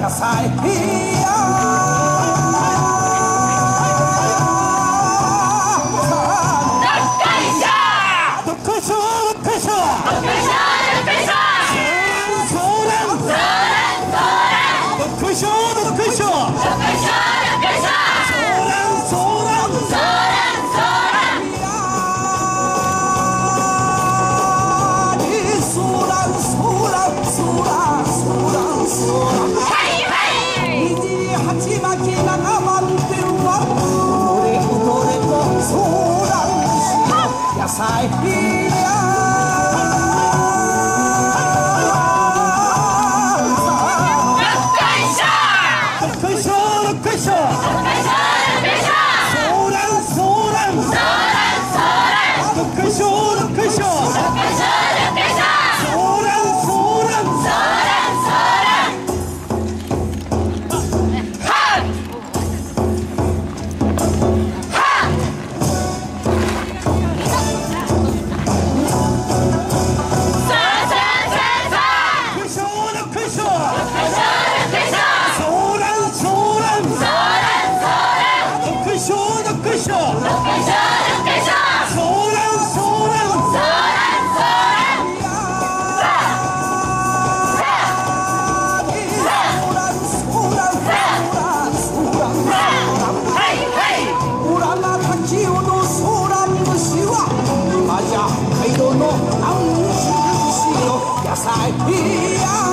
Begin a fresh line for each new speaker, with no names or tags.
Yes, I hear. side. aún no se ha ya.